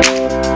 Bye.